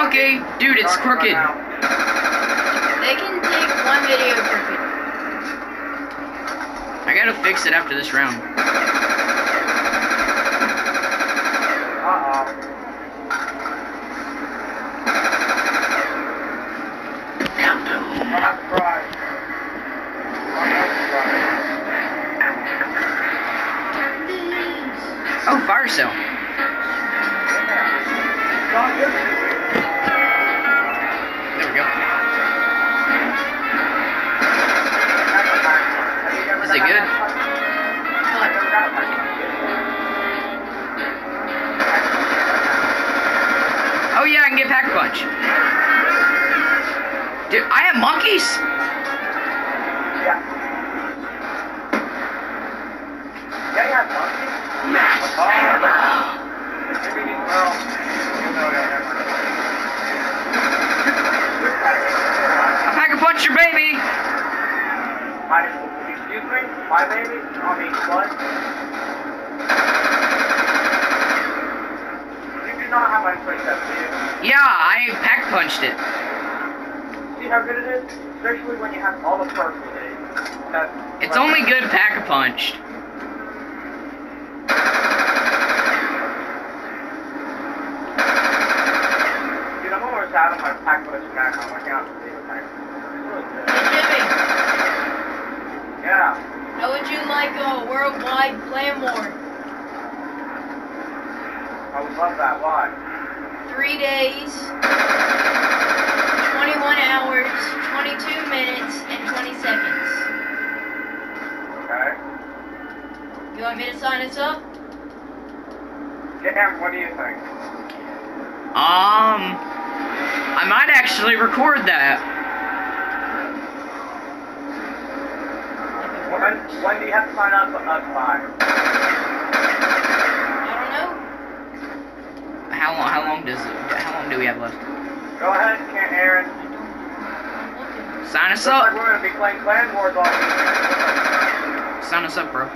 Monkey! Dude, it's crooked. They can take one video crooked. I gotta fix it after this round. Uh-oh. I'll have to cry. I'll have to cry. Oh, fire sale. Get pack a punch. Dude, I have monkeys. Yeah. Yeah, you have monkeys? Oh. I a your baby. My? My baby? I mean, what? You do not have my place up, do you? Yeah, I pack punched it. See how good it is? Especially when you have all the perks with it. That's, It's only good pack a punched. Dude, I'm almost out of my pack punch back on. I can't believe it. It's really good. Hey Jimmy, Yeah. how would you like a worldwide clan war? I would love that. Why? Three days, 21 hours, 22 minutes, and 20 seconds. Okay. You want me to sign us up? Cam, what do you think? Um, I might actually record that. When, when do you have to sign up for us by? I don't know. How long? How long does? How long do we have left? Go ahead, Aaron. Sign us Looks like up. we're gonna be playing Clan Wars all. Sign us up, bro.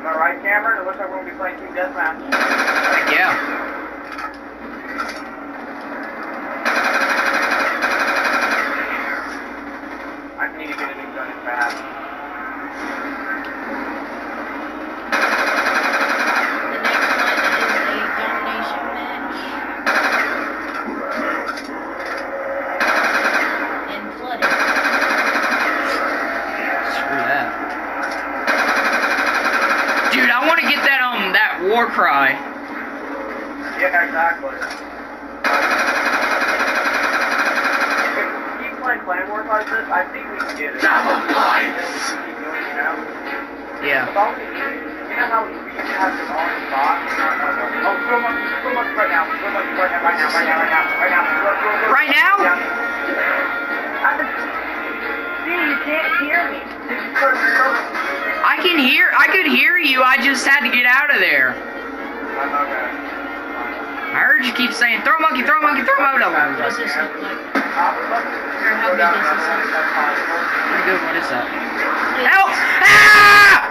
Am I right, Cameron? It looks like we're gonna be playing Team Deathmatch. Yeah. I need to get a new gun fast. The next one is a domination match. And flooded. Screw that. Dude, I want to get that um that war cry. Yeah, exactly. If we keep playing Clan Wars like this, I think we can get it. Double points! Keep doing it, you know? Yeah. With all the, you know how we used to have this box? Oh, throw much, throw much right now. Throw much right now, right now, right now, right now, right now. Right now? I can- See, you can't hear me. Just throw, throw. I can hear. I could hear you. I just had to get out of there. I'm okay. I heard you keep saying, "Throw monkey, throw monkey, throw monkey." What does this look like? I would love to Or how go big down is around this there if that's possible. Pretty good. What is that? It's- Help! Ah!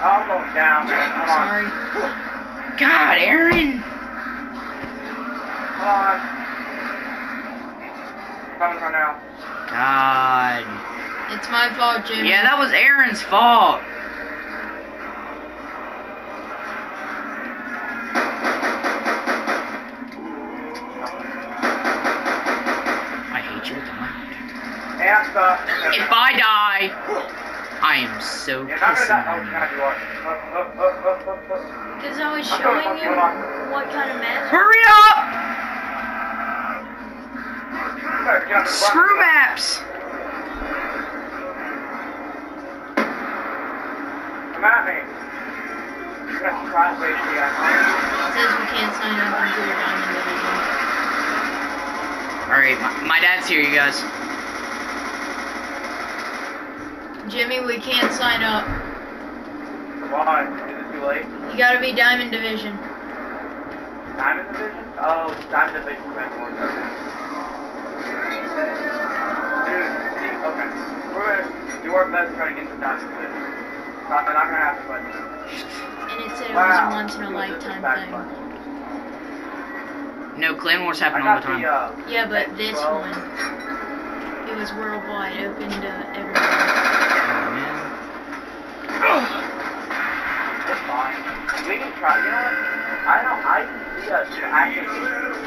I'm going down. Come on. Sorry. God, Aaron. Come on. Coming right now. God. It's my fault, Jimmy. Yeah, that was Aaron's fault. I hate you with the mic. And stuff. If I die, I am so You're not gonna pissing die. On you. God, you are. Uh. Because I was showing you what kind of match. Hurry up! You better get on the Screw maps! Come at me. You got to try to wait for you. It says we can't sign up until we're done in division. Alright, my, my dad's here, you guys. Jimmy, we can't sign up. Why? Is it too late? You gotta be Diamond Division. Diamond Division? Oh, Diamond Division meant more okay. Dude, see, okay. We're gonna do our best to try to get to Diamond Division. Not, not gonna happen, but And it said it was a once in a lifetime Back thing. button. No, Clan Wars I happen all the time. the, uh, Yeah, but this Well- one, it was worldwide, open to everyone. Oh, man. It's fine. We can try. You know what? I don't. I can see us actually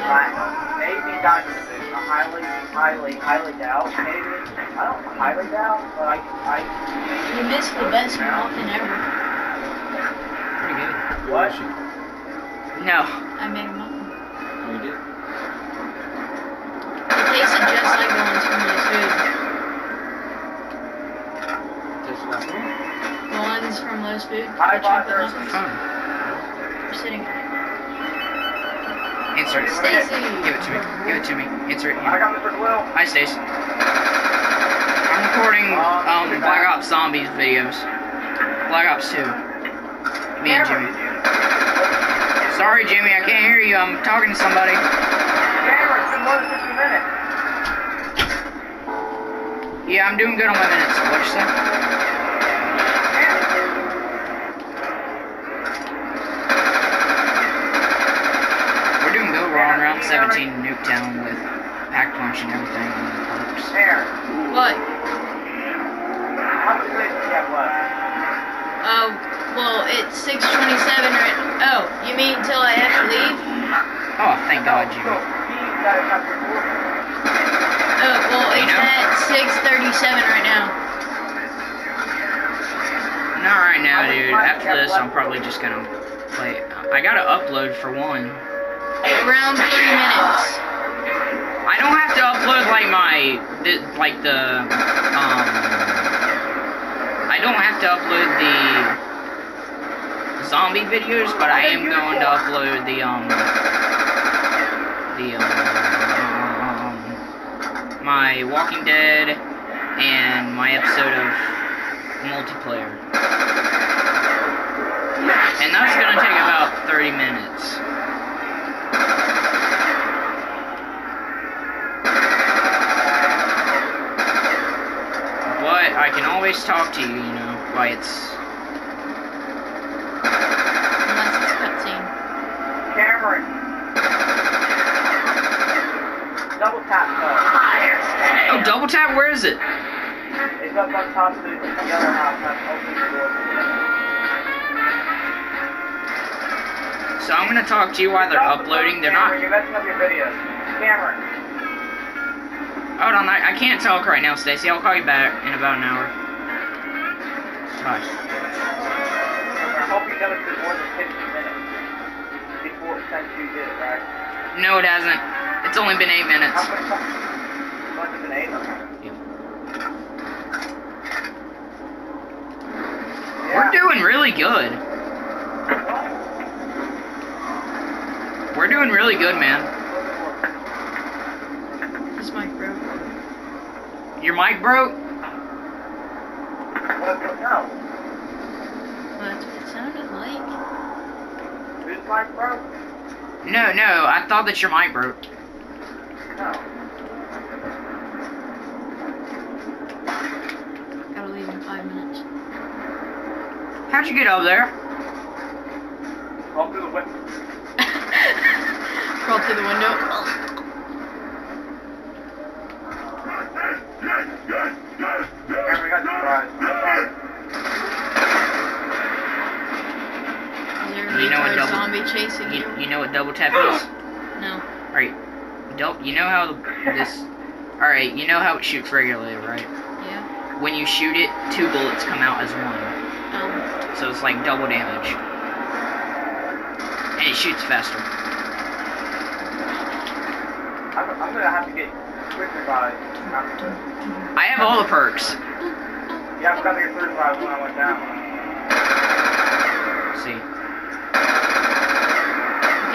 platinum. Maybe diamond suit. I highly, highly, highly doubt. Maybe. I don't highly doubt, but I, I. You missed the best muffin ever. Pretty good. What? No. I made a muffin. Oh, you did? It tasted just like the ones from Lowe's Food. Tastes like what? The from Lowe's Food, Hi, the chocolate Father. muffins. Fun. We're sitting on it. Insert it. Stacy! Give it to me. Give it to me. Insert it. I got Mr. Will. Hi, Stace. I'm recording um, Black Ops Zombies videos. Black Ops 2. Me and Jimmy. Sorry, Jimmy, I can't hear you. I'm talking to somebody. Camera, it's been more 50 minutes. Yeah, I'm doing good on my minutes. What'd you say? 17 nuked with pack punch and everything in the perks. What? Oh, well, it's 627 right Oh, you mean until I have to leave? Oh, thank God you. Oh, well, it's you know? at 637 right now. Not right now, dude. After this, I'm probably just gonna play. I gotta upload for one. Around three minutes. I don't have to upload like my, the, like the, um, I don't have to upload the zombie videos, but I am going to upload the, um, the, um, my Walking Dead and my episode of multiplayer. And that's gonna take about 30 minutes. Always talk to you, you know, why it's Unless it's cutscene. Cameron. Double tap though. Oh double tap, where is it? It's up on top of the yellow house. That's open the. So I'm gonna talk to you while they're Stop uploading. phone, They're Cameron, not You're messing up your videos. Cameron. hold on, I, I can't talk right now, Stacy. I'll call you back in about an hour. Bye. I hope you noticed it more than 15 minutes before since you did it, right? No it hasn't. It's only been eight minutes. How much time? Must have been eight. Okay. Yeah. We're doing really good. We're doing really good, man. This mic broke. Your mic broke? What? No. Well, that's what it sounded like. Whose mic broke? No, no, I thought that your mic broke. No. Gotta leave in five minutes. How'd you get up there? Go through the window. Crawl through the window. Tap is? No. Alright. Don't you know how this Alright, you know how it shoots regularly, right? Yeah. When you shoot it, two bullets come out as one. Um, So it's like double damage. And it shoots faster. I'm, I'm gonna have to get quick revive. I have all the perks. Yeah, I forgot to get quick revive when I went down. See.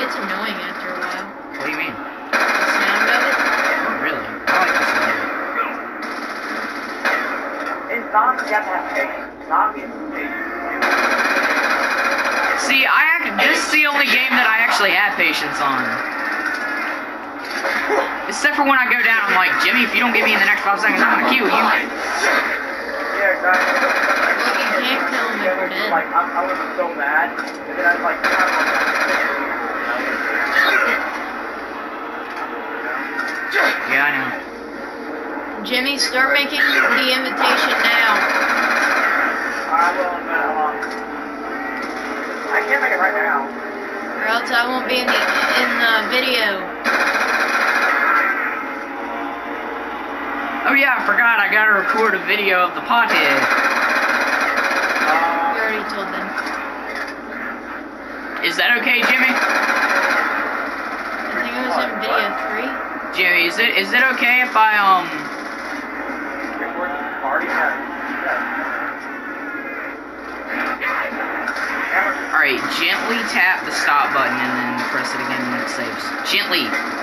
It gets annoying after a while. What do you mean? The sound of it. Oh, really? I like this one. In zombies, you have to have patience. Zombies. See, I act, this is the only game that I actually have patience on. Except for when I go down, I'm like, Jimmy, if you don't get me in the next five seconds, I'm gonna kill you. Yeah, exactly. Look, you can't kill him if we're dead. Like, I, I was so mad, and then I was like, kind of like, Jimmy, start making the invitation now. I will in a minute. Hold on. I can't make it right now. Or else I won't be in the in the video. Oh yeah, I forgot. I gotta record a video of the pothead. You already told them. Is that okay, Jimmy? I think it was in video three. Jimmy, is it is it okay if I um. Alright, gently tap the stop button and then press it again when it saves. Gently.